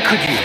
could you?